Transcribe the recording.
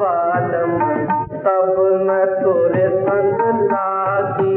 ماند سڀ نه توري طور لاگي